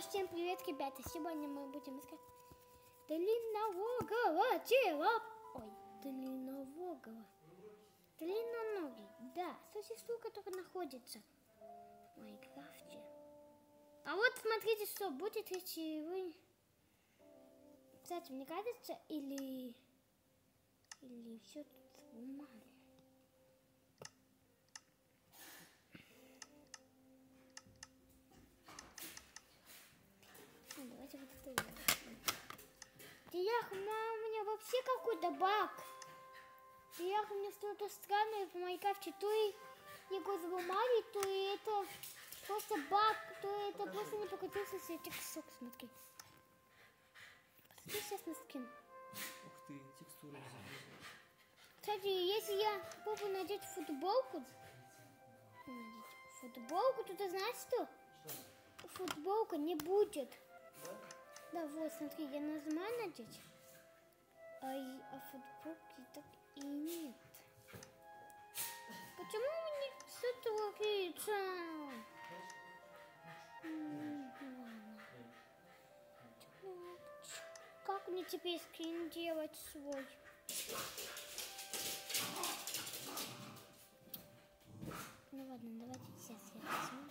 всем привет, ребята! Сегодня мы будем искать длинновогого тела. Ой, длинновогого. Длинноногий, да, существо, которое находится в Майнкрафте. А вот смотрите, что будет, если вы... Кстати, мне кажется, или... Или все тут сломали. Ну, Давайте вот это сделаем. Диях, мам, у меня вообще какой-то баг. Диях, у меня что-то странное в Майнкрафте. То и его взломали, то и это просто баг, то это просто не покатился сок, смотри. Посмотри сейчас на скин. Ух ты, текстура загрузила. Кстати, если я попробую надеть футболку, надеть футболку, то ты знаешь что? Что? Футболка не будет. Да? Вот, смотри, я нажимаю надеть, а, и- а футболки так и нет. Почему мне все творится? Как мне теперь скрин делать свой? Ну ладно, давайте сейчас я скрин.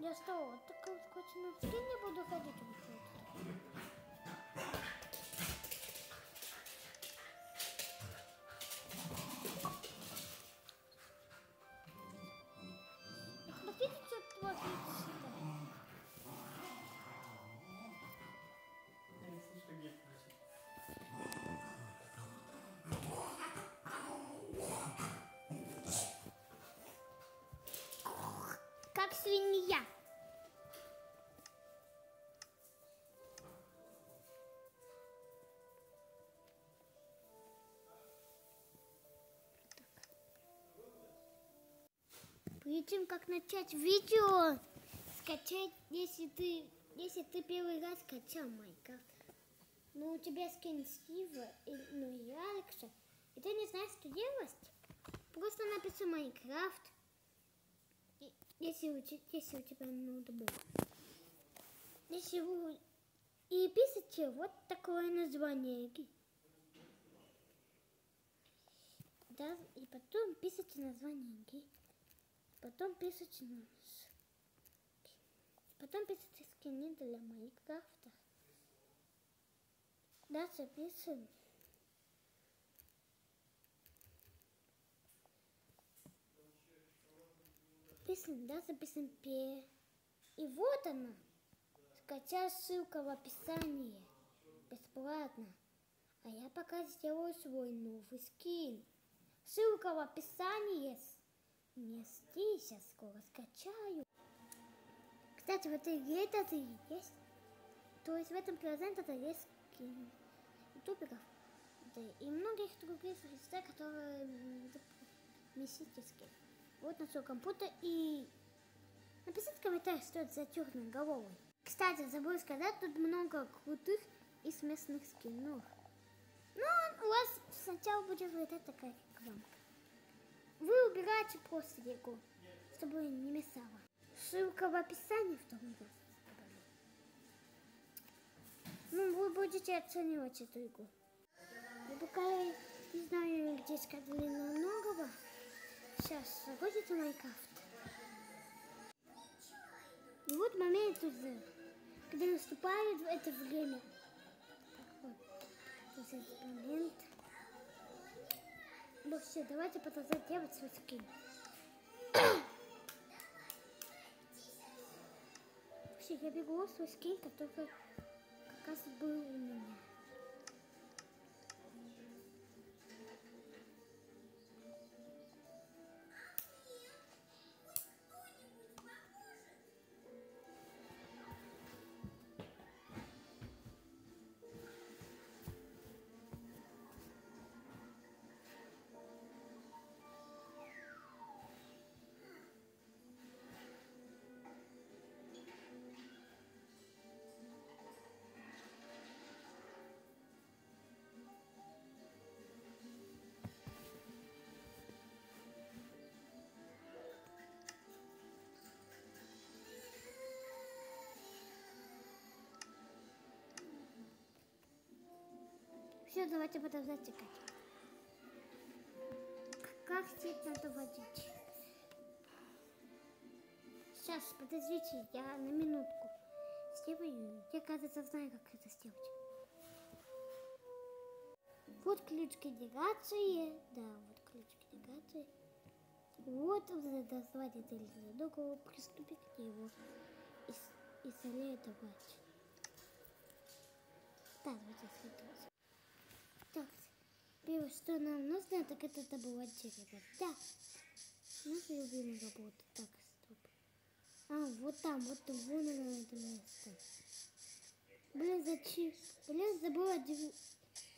Я что, так хоть на скрин не буду ходить свинья. Перед тем, как начать видео, скачать, если ты, если ты первый раз скачал Майнкрафт, но у тебя скин Стива, и- ну и Алекса, и ты не знаешь, что делать, просто напиши Майнкрафт, если у, если у тебя ноутбук. Если вы и пишите вот такое название. Да, и потом пишите название. Потом пишите нас. Потом пишите скины для Майнкрафта. Да, записываем. Писем, да, записываем П. И вот она. Скачай ссылка в описании. Бесплатно. А я пока сделаю свой новый скин. Ссылка в описании. Не жди, сейчас скоро скачаю. Кстати, в этой игре это есть. То есть в этом приложении это есть скин ютуберов. Да, и многих других средств, которые мистические. Вот на свой компьютер и написать в комментариях, что это за головой. Кстати, забыл сказать, тут много крутых и смешных скинов. Ну, у вас сначала будет вот эта такая рекламка. Вы убираете просто его, чтобы не мешало. Ссылка в описании второй раз. говорю. Ну, вы будете оценивать эту игру. Я пока не знаю, где искать длинноногого. Сейчас загрузится Майнкрафт. И вот момент уже, когда наступает это время. Так вот, вот этот момент. Ну все, давайте продолжать делать свой скин. Все, я бегу свой скин, который как раз был у меня. Все, давайте будем затекать. Как сеть надо водить? Сейчас, подождите, я на минутку сделаю. Я, кажется, знаю, как это сделать. Вот ключ генерации. Да, вот ключ генерации. Вот название Дельного приступить к нему и исследовать. Да, давайте исследовать. Первое, что нам нужно, так это добывать дерево. Да, наша любимая работа. Так, стоп. А, вот там, вот вон оно, это место. Блин, зачем? Блин, забыла дев...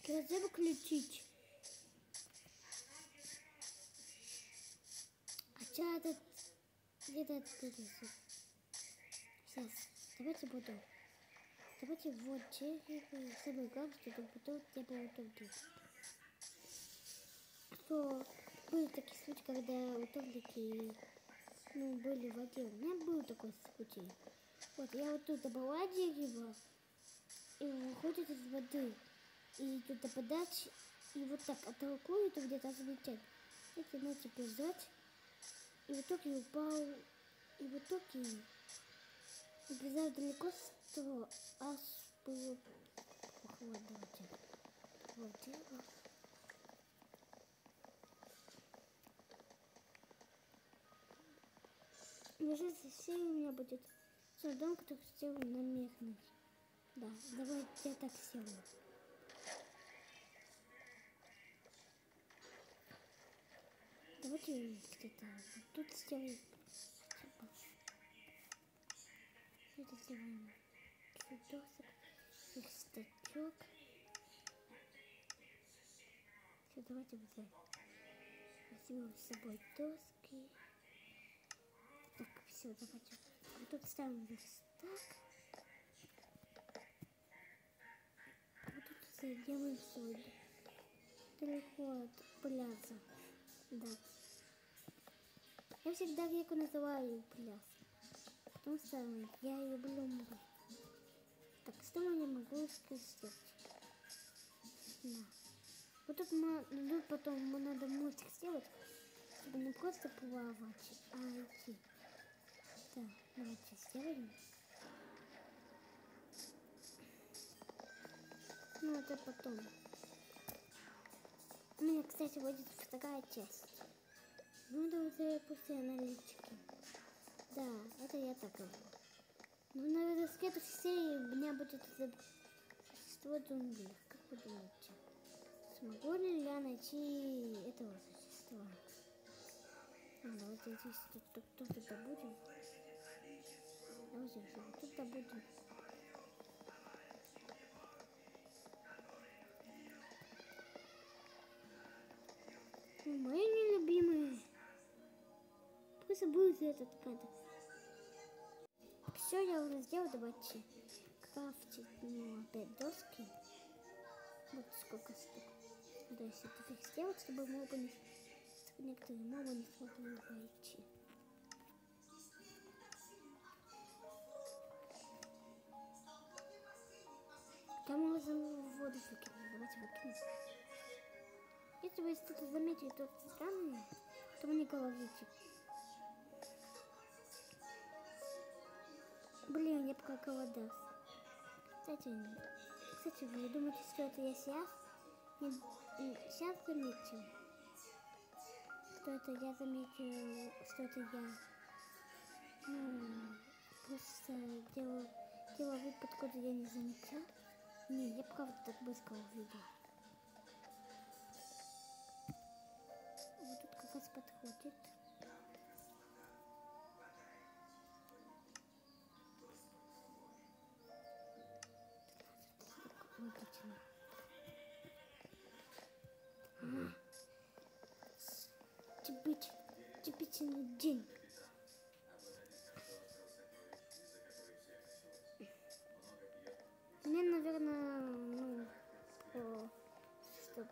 Хотя включить. Хотя этот... Где-то этот Сейчас, давайте буду. Давайте вот дерево. Самое главное, чтобы потом не было утоплить. Что были такие случаи, когда утопленники ну, были в воде. У меня был такой случай. Вот, я вот тут добыла дерево и выходит из воды. И тут нападать, и вот так оттолкнуть, и где-то взлететь. Это знаете, бежать. И в итоге упал, и в итоге бежал далеко того, аж было похолодать. Вот дело. Уже все у меня будет дом, который сделан на мехнуть. Да, давайте я так сделаю. Давайте где-то вот тут сделаем. Это сделаем досок, верстачок. Все, давайте взять. Возьмем с собой доски. Все, давайте. Вот тут ставим верстак. Вот тут сделаем соль. Далеко от пляжа. Да. Я всегда реку называю пляж. Потому что я люблю море. Так, что я могу сделать? Да. Вот тут, мы, ну, потом надо мостик сделать, чтобы не просто плавать, а идти. Так, давайте сделаем. Ну, это потом. У меня, кстати, будет вторая часть. Надо уже после аналитики. Да, это я так говорю. Ну, наверное, в следующей серии у меня будет существо джунглей. Как вы думаете? Смогу ли я найти этого существа? А, давайте здесь тут, тут, тут, добудем. Давайте тут добудем. Мои нелюбимые. Пусть будет этот кадр. Все, я уже сделал. Давайте крафтить ну, опять доски. Вот сколько штук. Надо если это их сделать, чтобы мобы не... Чтобы некоторые мобы не смогли войти. Там можно в воду выкинуть. Давайте выкинем. Если вы что-то заметили, то странное, то мне говорите. Блин, я пока голодас. Кстати, кстати, вы думаете, что это я сейчас? Не, сейчас заметил. Что это я заметил, что это я. Ну, просто делал, делал вид, подкуда я не заметил. Не, я правда так быстро увидел. Вот тут как раз подходит. Выкручено. Типич, типичный день.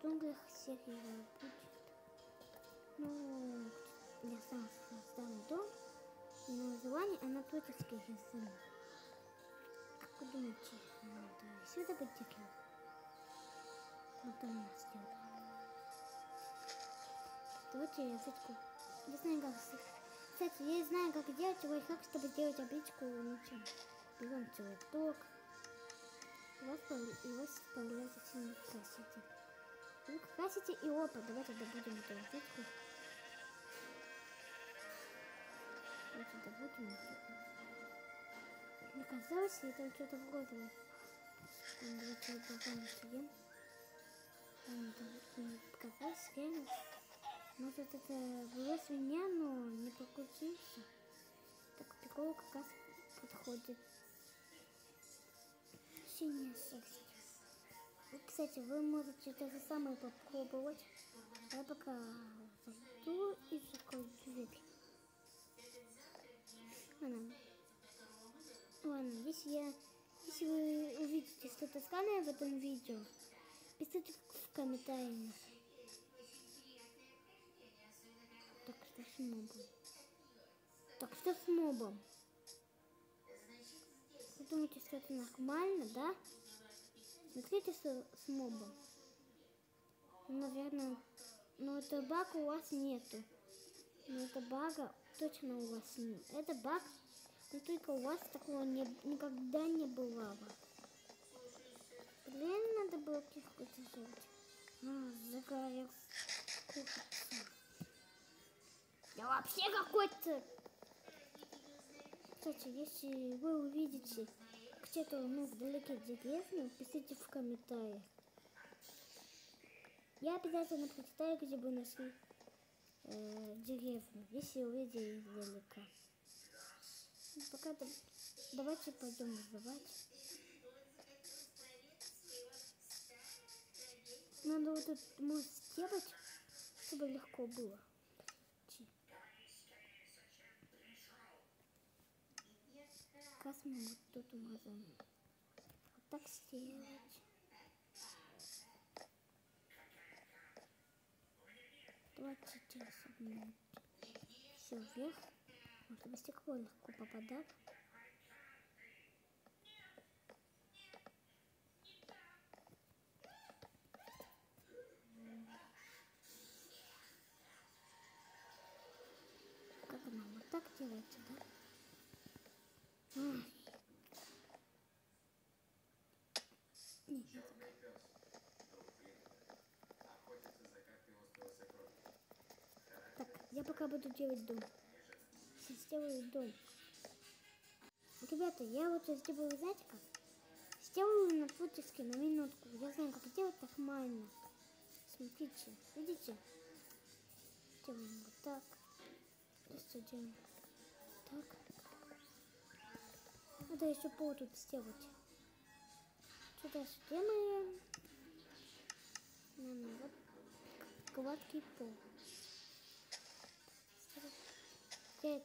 Джунглях серия будет. Ну, я сам создам дом. Название анатолийский язык. Как вы думаете, надо сюда быть таким? Вот он нас сделал. Давайте я язычку. Не знаю, как... Кстати, я знаю, как делать лайфхак, чтобы сделать обличку лучше. Берем цветок. У вас, пов- и у красите и опа, давайте добудем эту обличку. Давайте добудем. Мне казалось, я там что-то вроде... Давайте попробуем съем. Показалось реально. Может это была свинья, но не покрутился. Так прикол как раз подходит. Синяя шерсть. Кстати, вы можете то же самое попробовать. Я пока зайду и закрою дверь. Ладно. Ладно, если я... Если вы увидите что-то странное в этом видео, пишите в комментариях. Так, что с мобом? Так, что с мобом? Вы думаете, что это нормально, да? Смотрите с, с мобом. Наверное, но это баг у вас нету. Но это бага точно у вас нет. Это баг, но только у вас такого не, никогда не бывало. Блин, надо было кишку сделать. А, загорелся. Курица. Я вообще какой-то... Кстати, если вы увидите где-то ну, вдалеке деревню, пишите в комментариях. Я обязательно прочитаю, где вы нашли э, деревню, если увидели издалека. Ну, Пока да- давайте пойдем вызывать. Надо вот этот мост сделать, чтобы легко было. идти. Как мы вот тут можем вот так сделать. Двадцать минут. Все вверх. Чтобы стекло легко попадать. Как она вот так делается, да? Так. Я пока буду делать дом. Сейчас сделаю дом. Ребята, я вот сделаю, как? Сделаю на футиске на минутку. Я знаю, как сделать нормально. Смотрите, видите? Делаем вот так. Просто делаем так. Надо еще пол тут сделать. Что дальше делаем? Наверное, вот гладкий пол. Я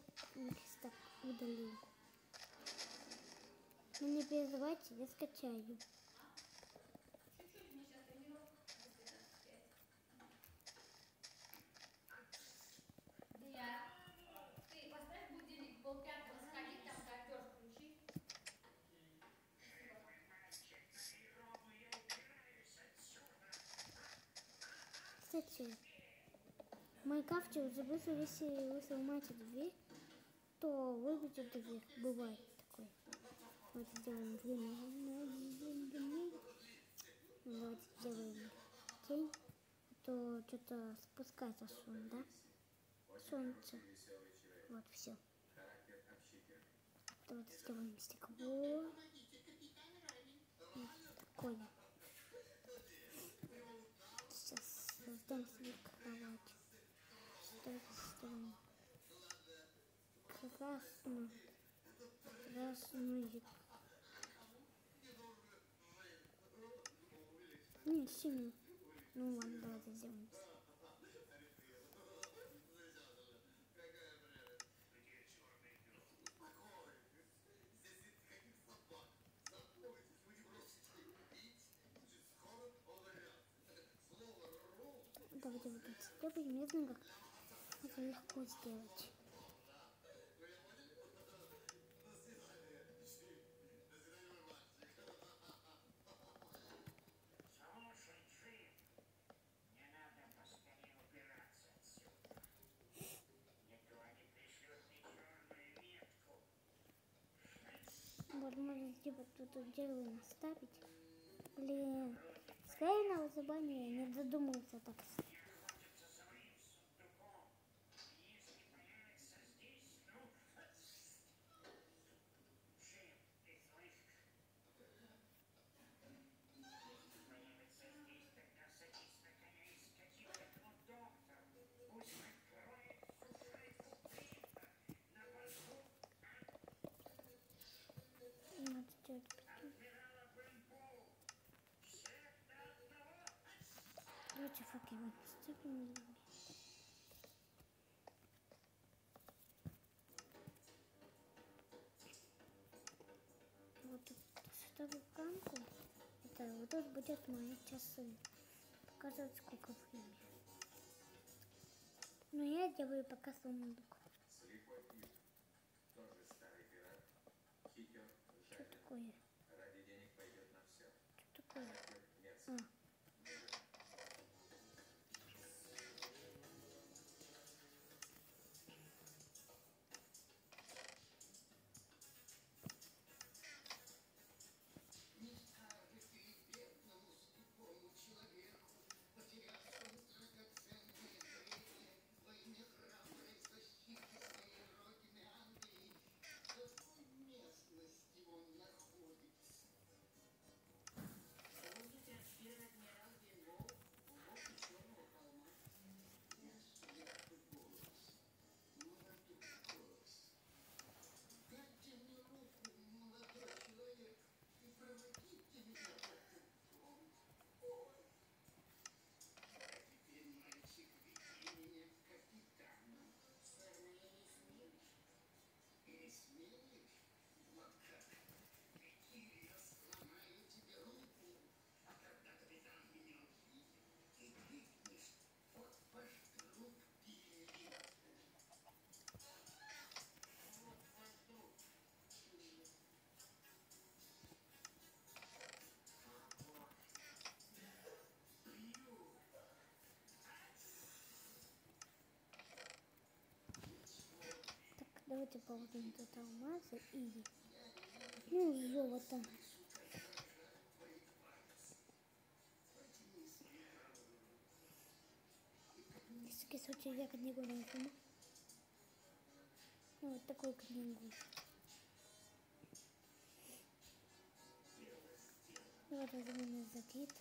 так удалил. Но не переживайте, я скачаю. Кстати, в Майнкрафте уже вышел, если вы сломаете дверь, то выбьете дверь. Бывает такое. Вот сделаем время. Вот сделаем день. А то что-то спускается сон, да? Солнце. Вот все. Давайте сделаем стекло. Вот такое. Создам себе кровать. Что сделаем? Красно. Красную. Не, синюю. Ну ладно, давайте сделаем. хлеба и медленно это легко сделать. Вот можно типа тут дерево наставить. Блин, скорее на забание не додумался так Факел вот ставим. Вот ставлю камку. Это вот тут будет мои часы. Показывать сколько времени. Но я делаю пока сундук. Что такое? Что такое? Давайте положим тут алмазы и ну, золото. Если случай я книгу возьму. Ну, вот такую книгу. Вот возьму на закид.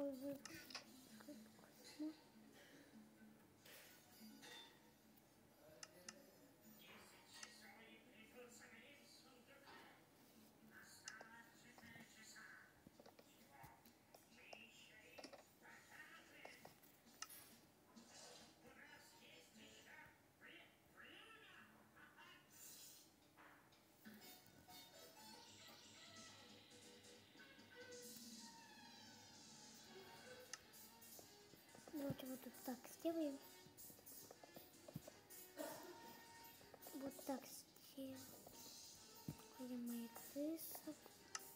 С так сделаем. Вот так сделаем. Мои крысы?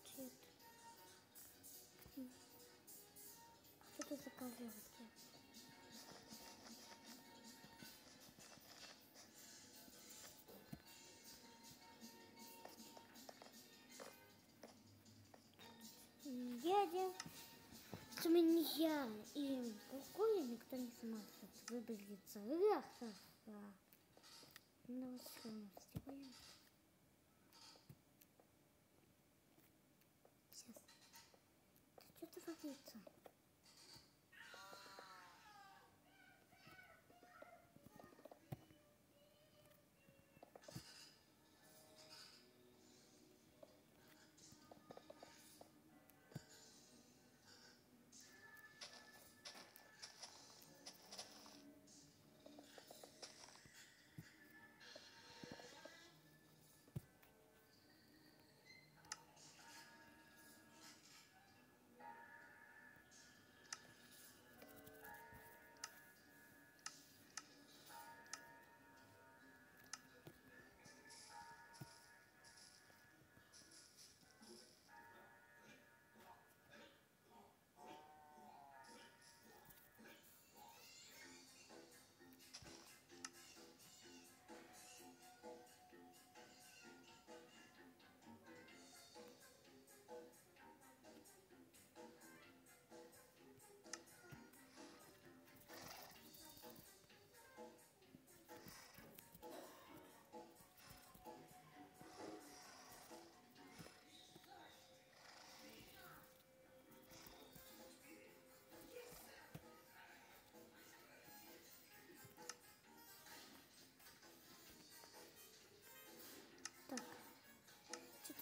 Чет. Что выбраться. Ха-ха-ха. Ну что мы сделаем?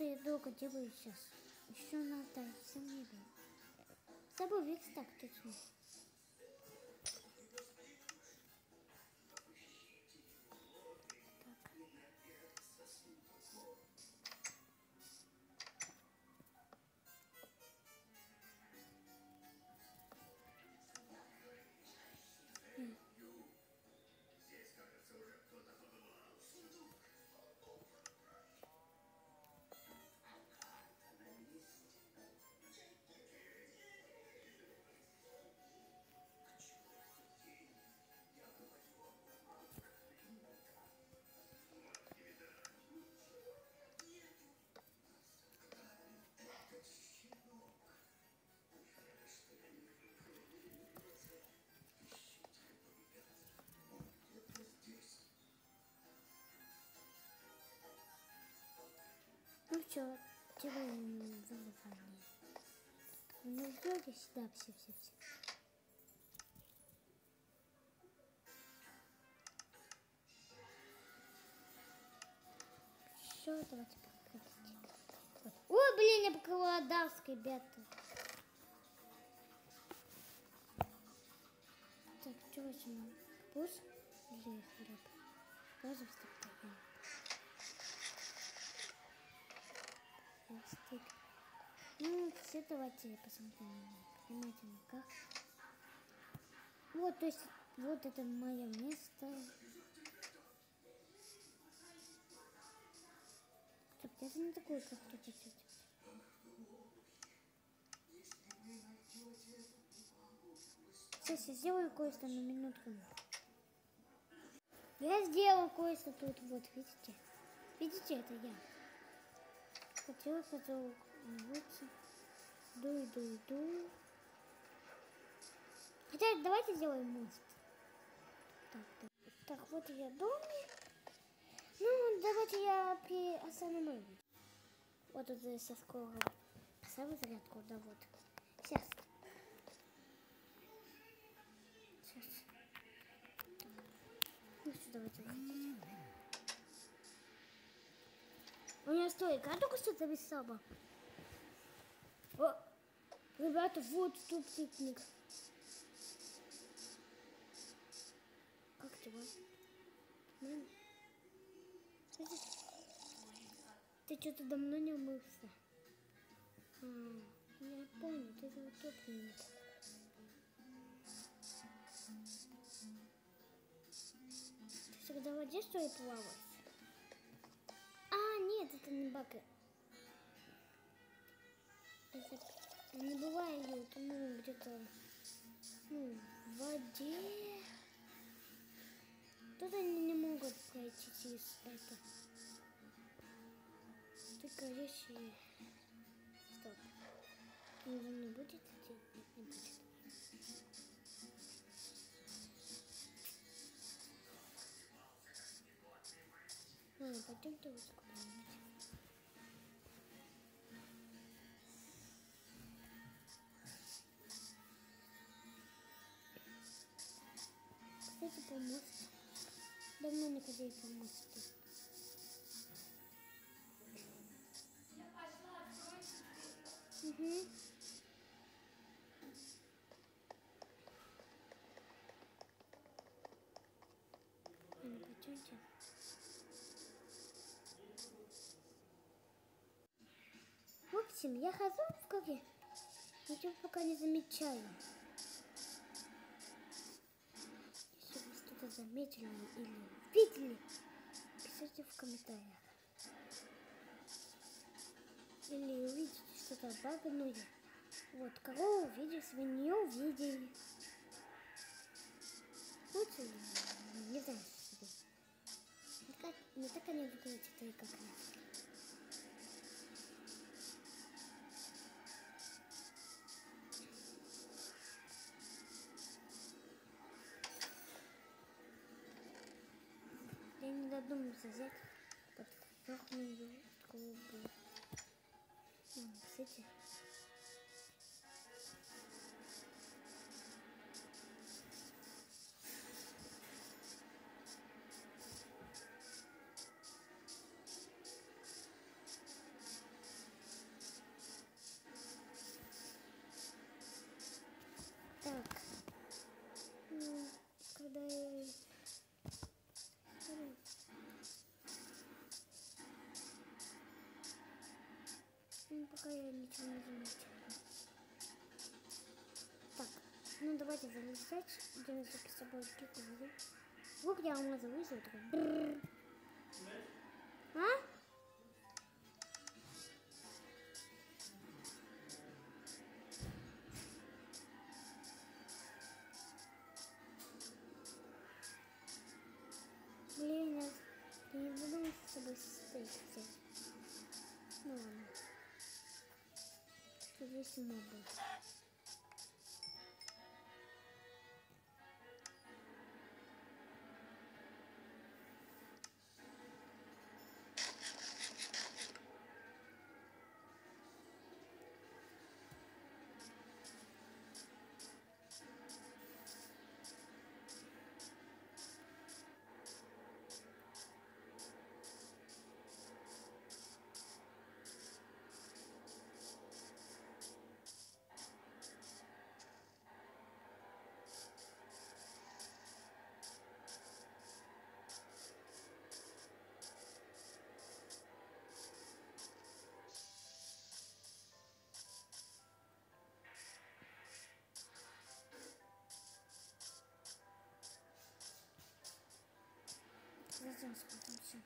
Что я долго делаю сейчас. Еще надо всем небе. Забыл верстак точно. Все, делаем вылывание. Ну сделайте сюда все, все, давайте прекратите. Вот. Ой, блин, я проголодался, ребята. Так, что возьмем? Пусть или хлеб? Тоже вступаем. Стык. Ну, все давайте посмотрим внимательно, как. Вот, то есть, вот это мое место. Стоп, это не такое, как тут чуть-чуть. Сейчас я сделаю кое-что на минутку. Я сделал кое-что тут, вот, видите? Видите, это я. Хотела, хотела выйти. Ду, ду, ду. Хотя давайте сделаем мост. Так, так. так вот я в доме. Ну, давайте я при остановлюсь. Вот тут сейчас скоро поставлю зарядку, да вот. Сейчас. Сейчас. Ну что, давайте. У меня стоит, а только что зависала. О, ребята, вот тут пикник. Как дела? Нормально? Ты что-то давно не умылся. А, я понял, ты затопленник. Ты всегда в воде, что ли, плаваешь? А, нет, это не бака. Не бывает, ну, где-то ну, в воде. Тут они не могут пройти через это. Ты горящий. Стоп. Он мной будет идти? Нет, не будет. Ладно, пойдемте вот куда-нибудь. Кстати, по мосту. Давно не ходили по мосту. Я пошла, откройте. Угу. Ну, пойдемте. В общем, я хожу в кафе. Ничего пока не замечаю. Что-то заметили или видели, пишите в комментариях. Или увидите что-то баганое. Вот, корову видели, свинью видели. Лучше, не знаю, что это. Не так, они выглядят, это как раз. Додумался взять под верхнюю клубу. Вон, Кстати. Давайте залезать. Идем за собой кику. Вот я алмазы вышел. такой. А? Блин, я я не буду с собой взять. Ну ладно. Здесь мобы? Зачем спрятался?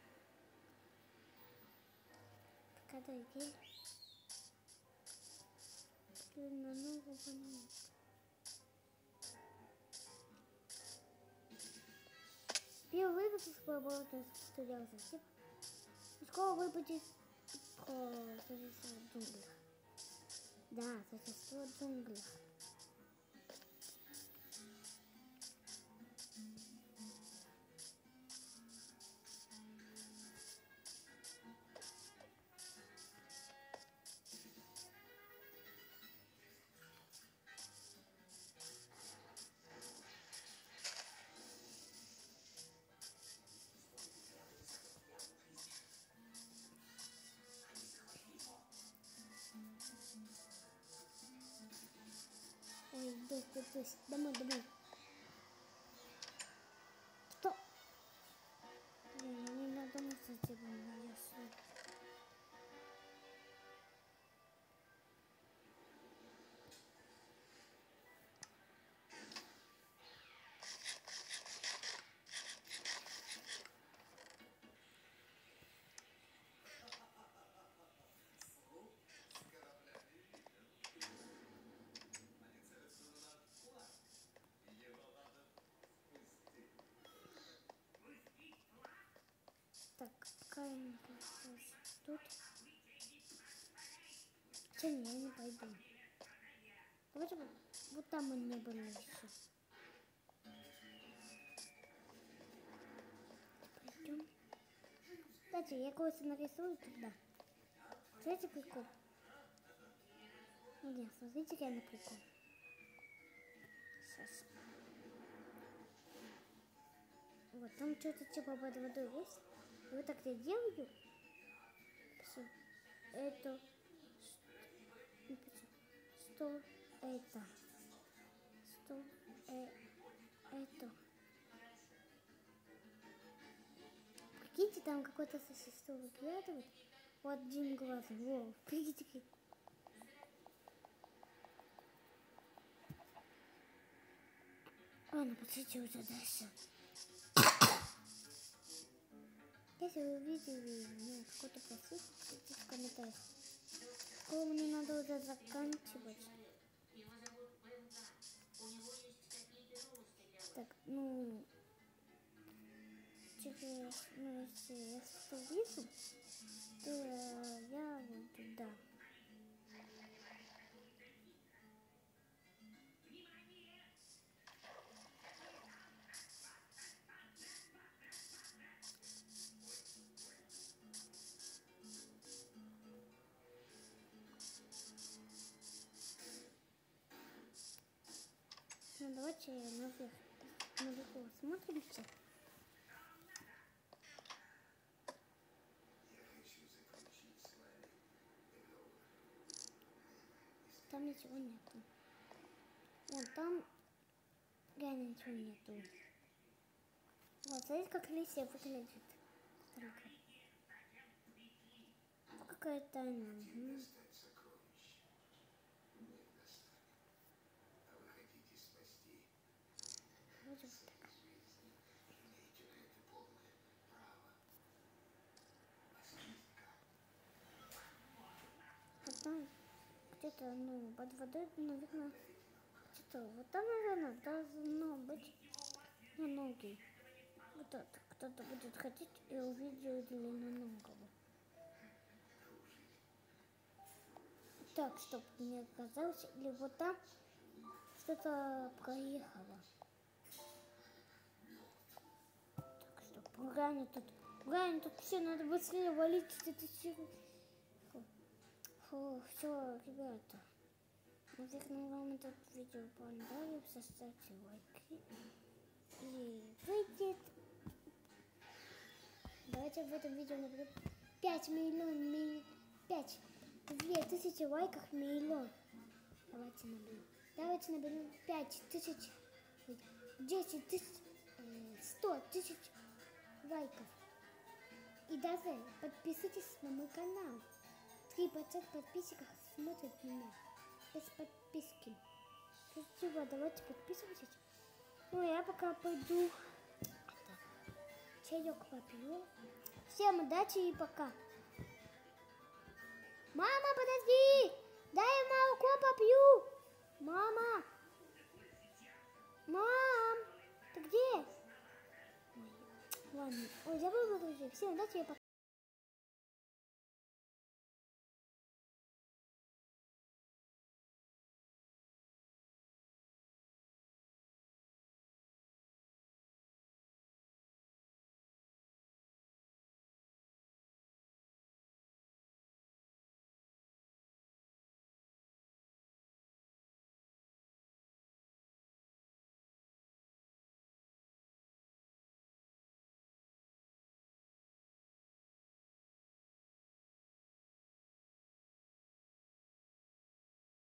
Пока дойди. На ногу банан. Первый выпуск свободно студиоза. Скоро выпадет про существо в джунглях. Да, существо в джунглях. Дождь. Домой, домой. Что? Блин, я не надумался, типа, я шел. Так, нахожусь тут. Че, не, я не пойду. Давайте вот, там мы не были еще. Пойдем. Кстати, я кое-что нарисую тогда. Смотрите прикол. Нет, смотрите реально прикол. Сейчас. Вот, там что-то типа под водой есть. Вот так я делаю. Всё. Это что это? Что э, это? Прикиньте, там какое-то существо выглядывает. Вот один глаз. Во, прикиньте. как- Ладно, подождите уже дальше. Если вы увидели ну, какой-то просить, пишите в комментариях. Скоро мне надо уже заканчивать. Так, ну, типа, ну, если я что вижу, то я вот туда. Давайте наверх, наверху смотримся. Там ничего нету. Вон там реально ничего нету. Вот, смотрите, как лисия выглядит. Какая тайна. Угу. там где-то, ну, под водой, наверное, где-то вот там, наверное, должно быть ноги. Кто-то, кто-то будет ходить и увидит длинноногого. Так, чтобы не оказалось, или вот там что-то проехало. Так, что пугание тут, пугание тут все, надо быстрее валить это все. Фу, все, ребята. Наверное, вам это видео понравится. Ставьте лайки. И выйдет. Давайте в этом видео наберем 5 миллион, милли... 5, 2 тысячи лайков, миллион. Давайте наберем. Давайте наберем 5 тысяч, ой, 10 тысяч, э, 100 тысяч лайков. И даже подписывайтесь на мой канал. 3% подписчиков смотрят меня без подписки. Спасибо, давайте подписывайтесь. Ну, я пока пойду чаек попью. Всем удачи и пока. Мама, подожди! Дай молоко попью! Мама! Мам! Ты где? Ладно. Ой, забыл выключить. Всем удачи и пока.